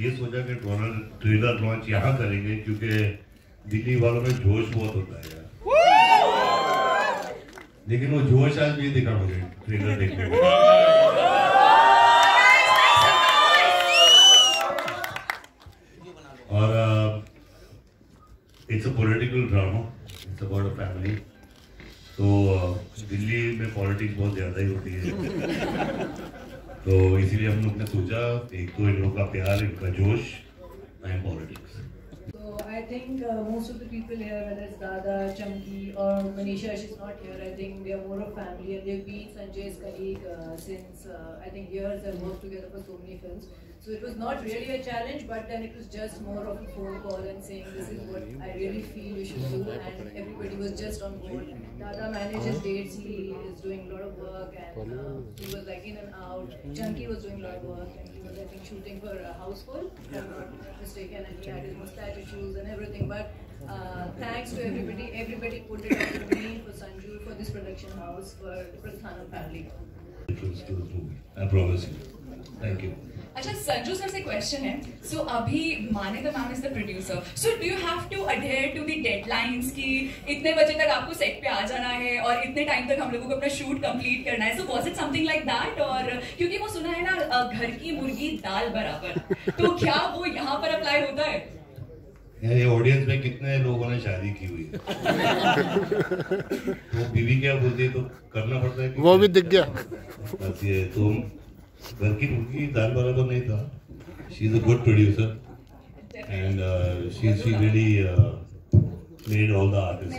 ये सोचा कि ट्रेलर ट्रेलर लॉन्च यहाँ करेंगे, क्योंकि दिल्ली वालों में जोश बहुत होता है यार। लेकिन वो जोश आज भी दिखा मुझे ट्रेलर देखने में। और it's a political drama it's about a family तो दिल्ली में पॉलिटिक्स बहुत ज़्यादा ही होती है। तो इसीलिए हम लोग ने सोचा एक तो इन लोग का प्यार इनका जोश and politics I think uh, most of the people here, whether it's Dada, Chunky or Manisha, she's not here. I think they are more of family and they've been Sanjay's colleague uh, since uh, I think years They've worked together for so many films. So it was not really a challenge, but then it was just more of a phone call and saying this is what I really feel you should do, and everybody was just on board. Dada manages dates, he is doing a lot of work, and uh, he was like in and out. Chunky was doing a lot of work, and he was I think shooting for a household, if I'm not mistaken, and he had his mustache issues and everything. But uh, thanks to everybody, everybody put it up to me for Sanju, for this production house, for the Prasthanam family. difference to the movie. I promise you. Thank you. अच्छा Sanju sir से question है। So अभी माने the ma'am is the producer so do you have to adhere to the deadlines की इतने बजे तक आपको सेट पे आ जाना है और इतने टाइम तक हम लोगों को अपना शूट कंप्लीट करना है? So was it something like that और क्योंकि वो सुना है ना घर की मुर्गी दाल बराबर। तो क्या वो यहाँ पर अप्लाई होता है? ये ऑडियंस में कितने लोगों ने शादी की हुई है? तो बीवी क्या बोलती है? तो करना पड़ता है वो भी दिख गया। बस ये तो घर की मुर्गी दाल वाला तो नहीं था। She is a good producer and she she really made all the artist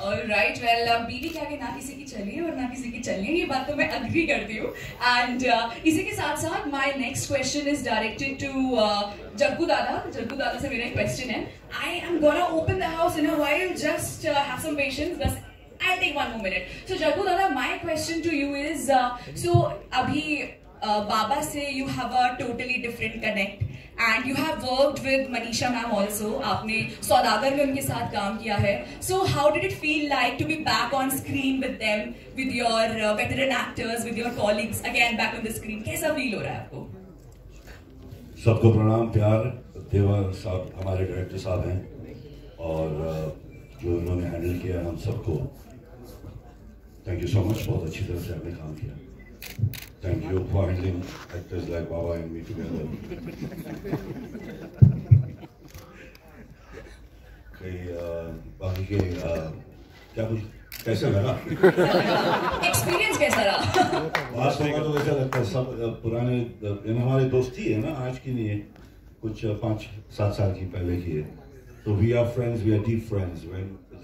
और राइट वेल बीवी क्या के ना किसी की चली है और ना किसी की चलनी है ये बात तो मैं अग्री करती हूँ। एंड इसी के साथ साथ my next question is directed to Jaggu Dada. Jaggu Dada से मेरा एक क्वेश्चन है। I am gonna open the house in a while just have some patience बस I'll take one more minute. So Jaggu Dada, my question to you is, uh, so अभी uh, Baba से you have a totally different connect and you have worked with Manisha ma'am also. आपने सौदागर में उनके साथ काम किया है. So how did it feel like to be back on screen with them, with your uh, veteran actors, with your colleagues again back on the screen? कैसा feel हो रहा है आपको? सबको प्रणाम प्यार देवा साहब हमारे डायरेक्टर साहब हैं और अ, जो उन्होंने हैंडल किया हम सबको थैंक यू सो मच बहुत अच्छी तरह से आपने काम किया। Thank you for handling actors like Baba and me together बाकी के अ, क्या कुछ? कैसे लगा? Experience कैसा रहा? वास्तव में तो ऐसा लगता है सब अ, पुराने अ, ये हमारे दोस्ती है ना आज की नहीं है। कुछ अ, पाँच सात साल की पहले की है। तो we are friends we are deep friends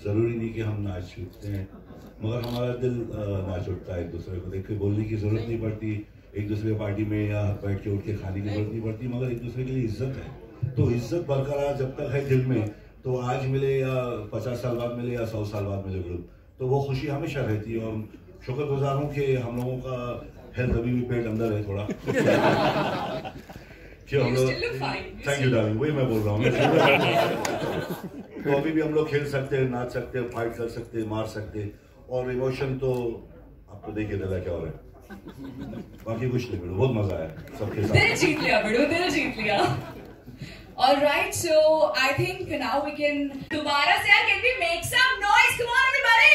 ज़रूरी नहीं कि हम नाच छूटते हैं। मगर हमारा दिल नाच उठता है एक दूसरे को। देख के बोलने की ज़रूरत नहीं पड़ती। एक दूसरे पार्टी में या बैठ के उठ के खाने की ज़रूरत नहीं पड़ती, मगर एक दूसरे के लिए इज़्ज़त है। तो इज़्ज़त बरकरार जब तक है दिल में तो आज मिले या पचास साल बाद मिले या सौ साल बाद मिले ग्रुप तो वो खुशी हमेशा रहती है। और शुक्रगुजार हूँ कि हम लोगों का हेल्थ अभी भी पेट अंदर है थोड़ा। You still look fine. You thank you darling वही मैं बोल रहा हूँ तो अभी भी हम लोग खेल सकते हैं नाच सकते हैं फाइट कर सकते हैं मार सकते। हैं और इमोशन तो आपको देखिए दादा क्या हो रहा है। बाकी कुछ नहीं बहुत मज़ा आया सबके दिल साथ जीत लिया बड़ू दिल जीत लिया। All right, so I think now we can दोबारा से यार can we make some noise? Come on, everybody!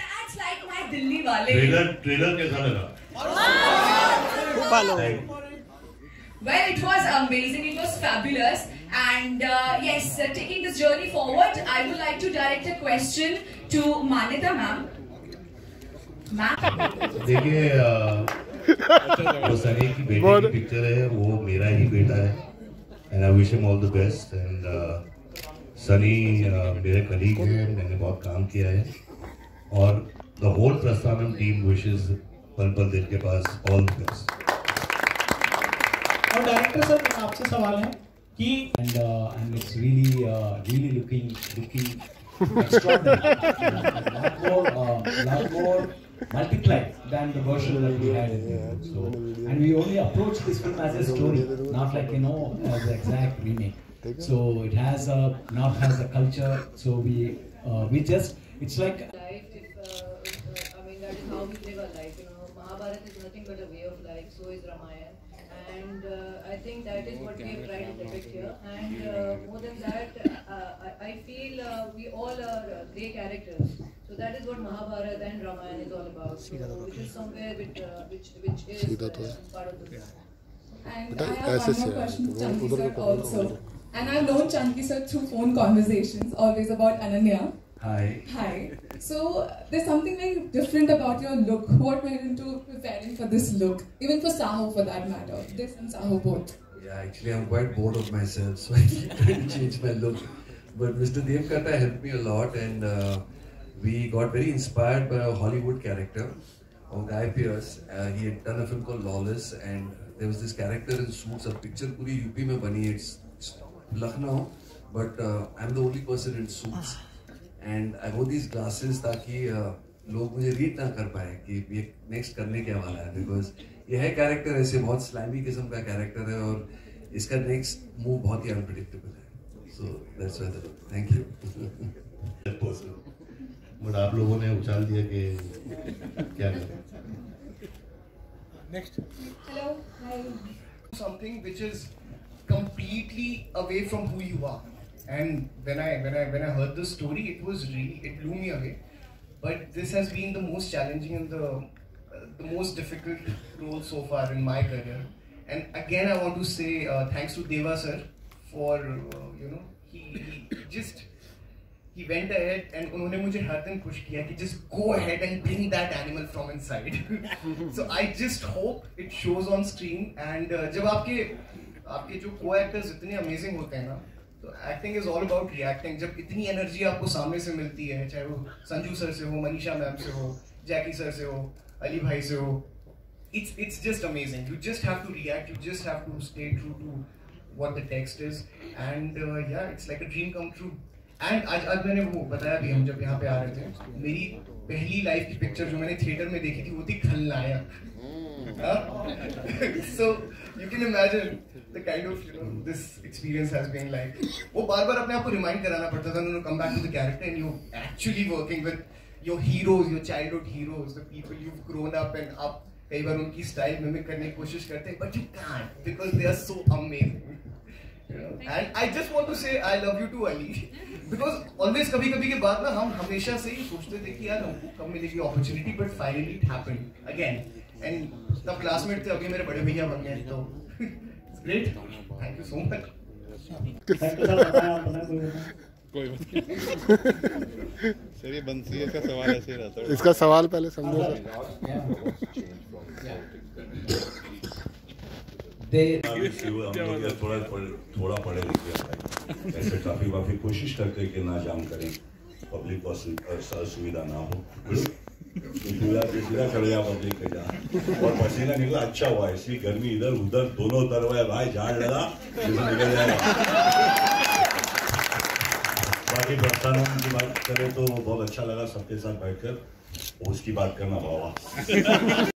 That's like my Delhi वाले. ट्रेलर ट्रेलर कैसा लगा? Thank. Well, it was amazing. It was fabulous. And uh, yes, uh, taking this journey forward, I would like to direct a question to Manita ma'am. देखिए अ, वो सनी की बेटे की picture है वो मेरा ही बेटा है and I wish him all the best and Sunny मेरे कलीग हैं मैंने बहुत काम किया है और the whole Prasthanam team wishes Pal Pal Dil Ke Paas all the best और डायरेक्टर सर आपसे सवाल है कि and uh, and it's really uh, really looking looking extraordinary. lot more uh, lot more multiplied than the version that we had in the book. So and we only approached this film as a story, not like you know as an exact remake. So it has a now has a culture. So we uh, we just it's like life if, uh, if uh, I mean that is how we live our life you know Mahabharata is nothing but a way of life so is Ramayan. and uh, I think that is what we have tried to depict here. And uh, more than that, uh, I, feel uh, we all are uh, great characters. So that is what Mahabharata and Ramayana is all about, so, which is somewhere which uh, which, which is part of the. And I have one more question to Chanki sir also. And I've known Chanki sir through phone conversations, always about Ananya. Hi. Hi. So there's something very different about your look. What went into preparing for this look? Even for Saho, for that matter. This and Saho both. Yeah, actually, I'm quite bored of myself, so I keep trying to change my look. But Mr. Dev Kata helped me a lot, and uh, we got very inspired by a Hollywood character of Guy Pearce. Uh, he had done a film called Lawless, and there was this character in suits. A picture puri UP mein bani. It's, it's Lucknow, but uh, I'm the only person in suits. And I wore these glasses ताकि लोग मुझे read ना कर पाए कि ये next करने क्या वाला है बिकॉज़ ये है कैरेक्टर ऐसे बहुत स्लैमी किस्म का कैरेक्टर है और इसका नेक्स्ट मूव बहुत ही अनप्रिडिक्टेबल है so that's why thank you but आप लोगों ने उछाल दिया कि क्या करें Hello. Hi. something which is completely away from who you are. And when I when I when I heard the story, it was really it blew me away. But this has been the most challenging and the uh, the most difficult role so far in my career. And again, I want to say uh, thanks to Deva sir for uh, you know he, he just he went ahead and उन्होंने मुझे हर दिन push किया कि just go ahead and bring that animal from inside. so I just hope it shows on screen and uh, जब आपके आपके जो co-actors इतने amazing होते हैं ना तो acting is all about reacting जब इतनी एनर्जी आपको सामने से मिलती है, चाहे वो संजू सर से हो, मनीषा मैम से हो जैकी सर से हो अली भाई से हो it's it's just amazing you just have to react you just have to stay true to what the text is and yeah it's like a dream come true and आज आज मैंने वो बताया भी हम जब यहाँ पे आ रहे थे मेरी पहली लाइफ की पिक्चर जो मैंने थिएटर में देखी थी वो थी Khalnayak. So you can imagine the kind of you know this experience has been like वो बार बार अपने आप को रिमाइंड कराना पड़ता था उन्होंने come back to the character and you actually working with your heroes your childhood heroes the people you grown up and आप कई बार उनकी स्टाइल मिमिक करने की कोशिश करते हैं but you can't because they are so amazing And I just want to say I love you too, Ali. Because always कभी कभी के बाद ना हम हमेशा से ही सोचते थे कि यार हमको कब मिलेगी opportunity but finally it happened again and तब क्लासमेट थे अभी मेरे बड़े भैया बन गए तो great thank you so much sir ये बंसी इसका सवाल ऐसे ही रहता है। इसका सवाल पहले समझो। थोड़ा पढ़े लिखे ऐसे काफ़ी वाफी कोशिश करते कि ना जाम करें पब्लिक को ना हो। गया और पसीना निकला अच्छा हुआ, इसलिए गर्मी इधर, उधर, दोनों तरफ़ है भाई, झाड़ लगा निकल जाएगा। बाकी प्रस्थानम की बात करें तो बहुत अच्छा लगा सबके साथ बैठकर। उसकी बात करना बाबा।